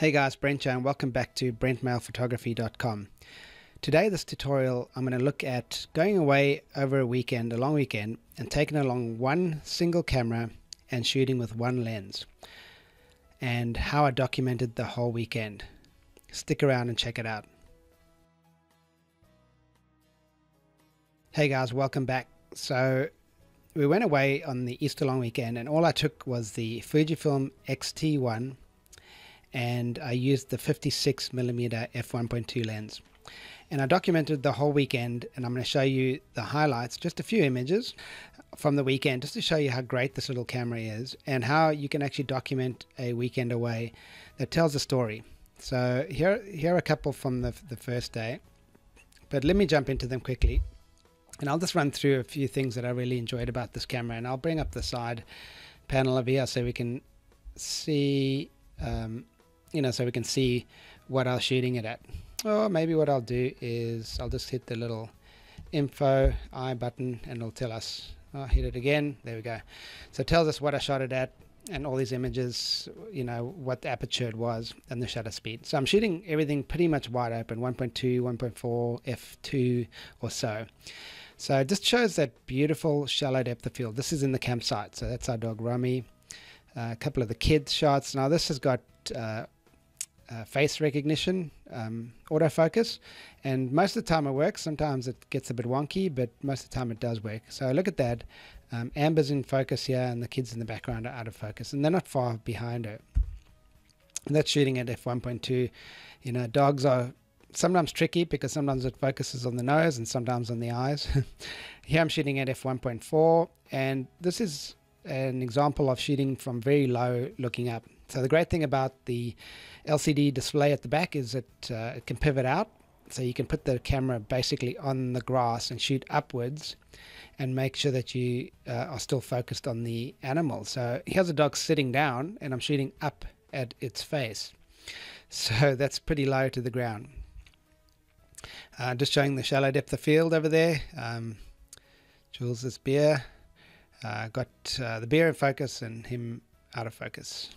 Hey guys, Brent here and welcome back to BrentMailPhotography.com. Today, this tutorial, I'm going to look at going away over a weekend, a long weekend, and taking along one single camera and shooting with one lens, and how I documented the whole weekend. Stick around and check it out. Hey guys, welcome back. So, we went away on the Easter long weekend, and all I took was the Fujifilm X-T1 and I used the 56 millimeter f1.2 lens. And I documented the whole weekend, and I'm going to show you the highlights, just a few images from the weekend, just to show you how great this little camera is and how you can actually document a weekend away that tells a story. So here, here are a couple from the, the first day, but let me jump into them quickly. And I'll just run through a few things that I really enjoyed about this camera, and I'll bring up the side panel of here so we can see um, you know, so we can see what I was shooting it at. Or maybe what I'll do is I'll just hit the little info I button and it'll tell us. I'll hit it again. There we go. So it tells us what I shot it at and all these images, you know, what the aperture it was and the shutter speed. So I'm shooting everything pretty much wide open, 1.2, 1.4, f2 or so. So it just shows that beautiful shallow depth of field. This is in the campsite. So that's our dog Rummy. Uh, a couple of the kids shots. Now this has got uh, uh, face recognition, um, autofocus, and most of the time it works. Sometimes it gets a bit wonky, but most of the time it does work. So look at that. Um, Amber's in focus here, and the kids in the background are out of focus, and they're not far behind her. And that's shooting at f1.2. You know, dogs are sometimes tricky because sometimes it focuses on the nose and sometimes on the eyes. here I'm shooting at f1.4, and this is an example of shooting from very low looking up. So the great thing about the LCD display at the back is that uh, it can pivot out. So you can put the camera basically on the grass and shoot upwards and make sure that you uh, are still focused on the animal. So here's a dog sitting down and I'm shooting up at its face. So that's pretty low to the ground. Uh, just showing the shallow depth of field over there. Um, Jules' beer. Uh, got uh, the beer in focus and him out of focus.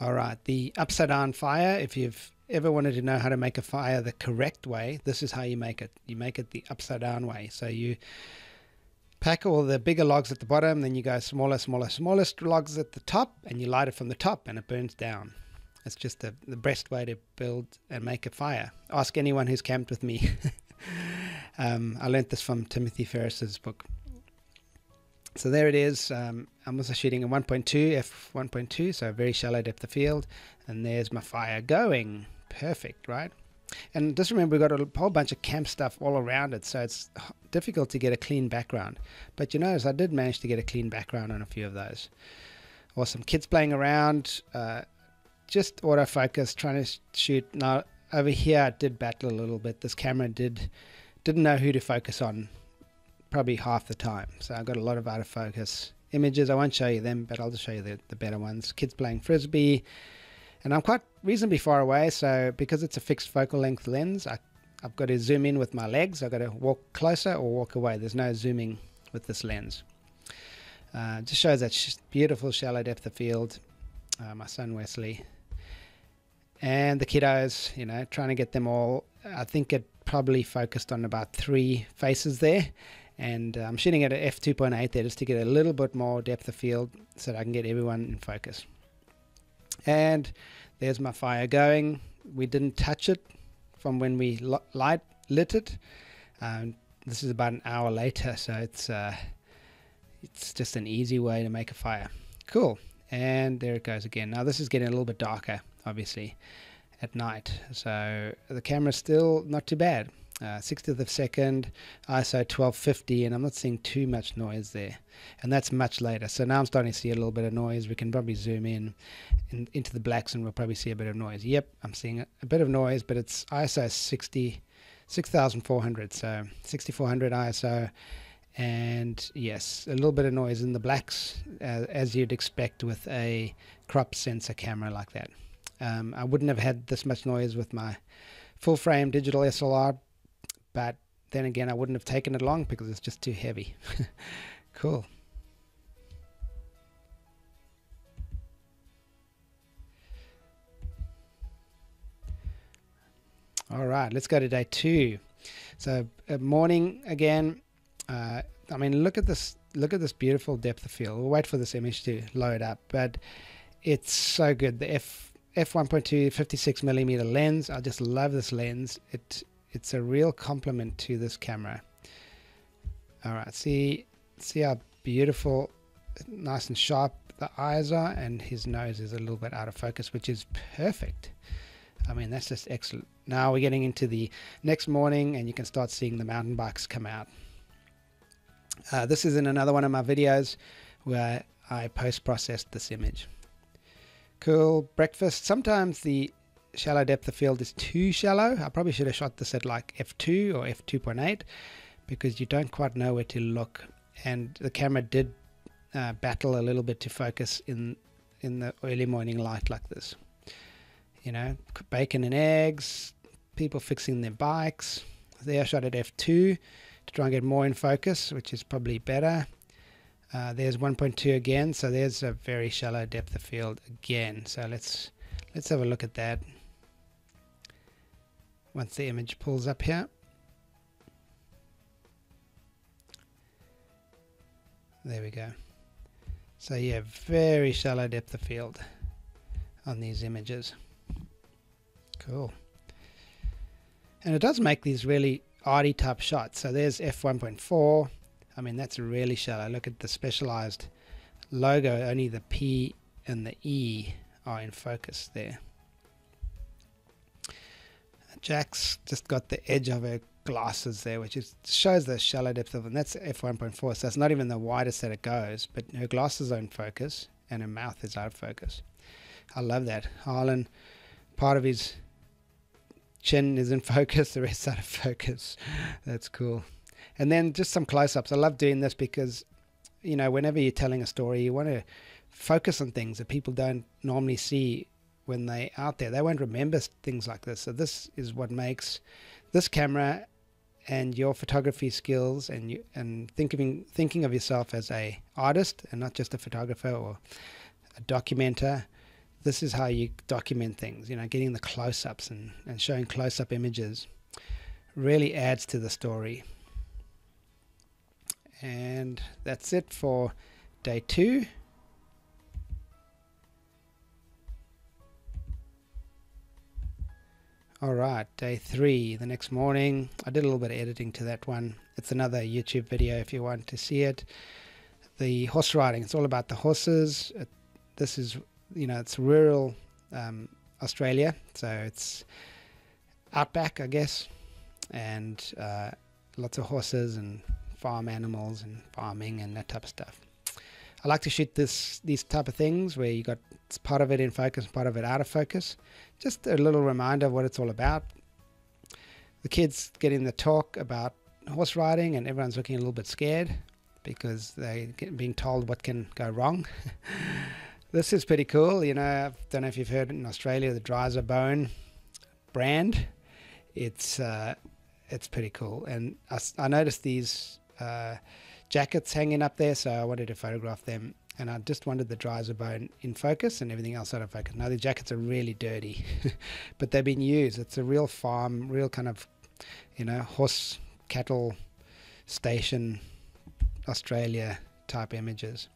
All right, the upside down fire, if you've ever wanted to know how to make a fire the correct way, this is how you make it. You make it the upside down way. So you pack all the bigger logs at the bottom, then you go smaller, smaller, smallest logs at the top, and you light it from the top and it burns down. It's just the, the best way to build and make a fire. Ask anyone who's camped with me. um, I learned this from Timothy Ferriss's book. So there it is. Um, I'm also shooting a 1.2 f1.2, so very shallow depth of field. And there's my fire going. Perfect, right? And just remember, we've got a whole bunch of camp stuff all around it, so it's difficult to get a clean background. But you notice I did manage to get a clean background on a few of those. Awesome. Kids playing around, uh, just autofocus, trying to shoot. Now, over here, I did battle a little bit. This camera did didn't know who to focus on probably half the time. So I've got a lot of out of focus images. I won't show you them, but I'll just show you the, the better ones. Kids playing frisbee. And I'm quite reasonably far away, so because it's a fixed focal length lens, I, I've got to zoom in with my legs. I've got to walk closer or walk away. There's no zooming with this lens. Uh, just shows that sh beautiful shallow depth of field. Uh, my son Wesley. And the kiddos, you know, trying to get them all. I think it probably focused on about three faces there and uh, I'm shooting at a f2.8 there just to get a little bit more depth of field so that I can get everyone in focus. And there's my fire going. We didn't touch it from when we light lit it. Um, this is about an hour later, so it's uh, it's just an easy way to make a fire. Cool. And there it goes again. Now this is getting a little bit darker, obviously, at night. So the camera's still not too bad uh, 60th of second, ISO 1250, and I'm not seeing too much noise there. And that's much later. So now I'm starting to see a little bit of noise. We can probably zoom in, in into the blacks and we'll probably see a bit of noise. Yep, I'm seeing a, bit of noise, but it's ISO 60, 6400, so 6400 ISO. And yes, a little bit of noise in the blacks, uh, as you'd expect with a crop sensor camera like that. Um, I wouldn't have had this much noise with my full frame digital SLR but then again, I wouldn't have taken it along because it's just too heavy. cool. All right, let's go to day two. So uh, morning again. Uh, I mean, look at this. Look at this beautiful depth of field. We'll wait for this image to load up, but it's so good. The f f1.2 56 millimeter lens. I just love this lens. It it's a real compliment to this camera. All right, see see how beautiful, nice and sharp the eyes are, and his nose is a little bit out of focus, which is perfect. I mean, that's just excellent. Now we're getting into the next morning, and you can start seeing the mountain bikes come out. Uh, this is in another one of my videos where I post-processed this image. Cool breakfast. Sometimes the shallow depth of field is too shallow. I probably should have shot this at like f2 or f2.8 because you don't quite know where to look. And the camera did uh, battle a little bit to focus in in the early morning light like this. You know, bacon and eggs, people fixing their bikes. There I shot at f2 to try and get more in focus, which is probably better. Uh, there's 1.2 again, so there's a very shallow depth of field again. So let's let's have a look at that. Once the image pulls up here. There we go. So yeah, very shallow depth of field on these images. Cool. And it does make these really arty type shots. So there's f1.4. I mean, that's really shallow. Look at the specialized logo. Only the P and the E are in focus there. Jack's just got the edge of her glasses there, which is shows the shallow depth of them. That's f1.4, so it's not even the widest that it goes, but her glasses are in focus and her mouth is out of focus. I love that. Harlan, part of his chin is in focus, the rest out of focus. That's cool. And then just some close ups. I love doing this because, you know, whenever you're telling a story, you want to focus on things that people don't normally see when they're out there. They won't remember things like this. So, this is what makes this camera and your photography skills and you and thinking thinking of yourself as a artist and not just a photographer or a documenter this is how you document things you know getting the close-ups and, and showing close-up images really adds to the story and that's it for day two All right, day three, the next morning. I did a little bit of editing to that one. It's another YouTube video if you want to see it. The horse riding, it's all about the horses. It, this is, you know, it's rural um, Australia, so it's outback, I guess, and uh, lots of horses and farm animals and farming and that type of stuff. I like to shoot this these type of things where you got part of it in focus, part of it out of focus. Just a little reminder of what it's all about. The kids getting the talk about horse riding, and everyone's looking a little bit scared because they're being told what can go wrong. this is pretty cool. You know, I don't know if you've heard in Australia the Driza-Bone brand. It's uh, it's pretty cool, and I, I noticed these. Uh, jackets hanging up there, so I wanted to photograph them. And I just wanted the Driza-Bone in focus and everything else out of focus. Now the jackets are really dirty, but they've been used. It's a real farm, real kind of, you know, horse cattle station, Australia type images.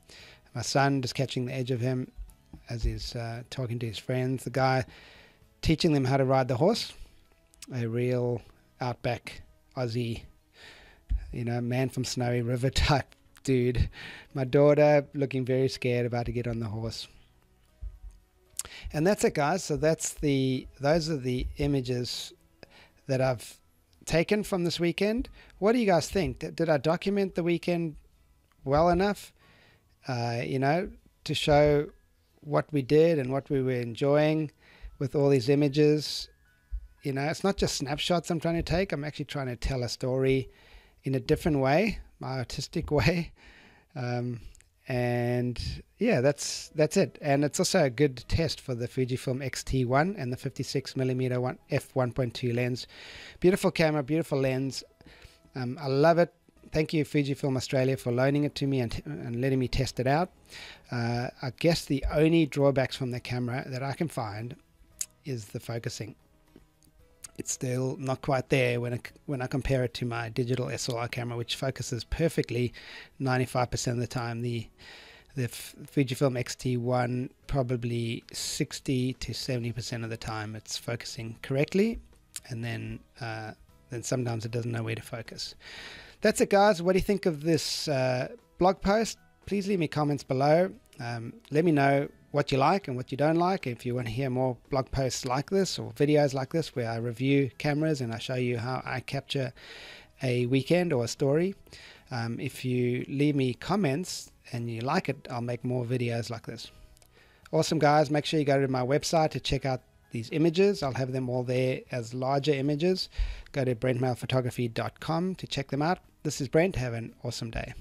My son just catching the edge of him as he's uh, talking to his friends. The guy teaching them how to ride the horse, a real outback Aussie you know, man from Snowy River type dude. My daughter looking very scared about to get on the horse. And that's it, guys. So that's the those are the images that I've taken from this weekend. What do you guys think? Did I document the weekend well enough? Uh, you know, to show what we did and what we were enjoying with all these images. You know, it's not just snapshots I'm trying to take. I'm actually trying to tell a story in a different way, my artistic way. Um, and yeah, that's that's it. And it's also a good test for the Fujifilm X-T1 and the 56 millimeter one f1.2 lens. Beautiful camera, beautiful lens. Um, I love it. Thank you, Fujifilm Australia, for loaning it to me and, and letting me test it out. Uh, I guess the only drawbacks from the camera that I can find is the focusing. It's still not quite there when I, when I compare it to my digital SLR camera, which focuses perfectly 95% of the time. The the Fujifilm X-T1 probably 60 to 70% of the time it's focusing correctly, and then uh, then sometimes it doesn't know where to focus. That's it, guys. What do you think of this uh, blog post? Please leave me comments below. Um, let me know what you like and what you don't like. If you want to hear more blog posts like this or videos like this where I review cameras and I show you how I capture a weekend or a story. Um, if you leave me comments and you like it, I'll make more videos like this. Awesome, guys. Make sure you go to my website to check out these images. I'll have them all there as larger images. Go to brentmailphotography.com to check them out. This is Brent. Have an awesome day.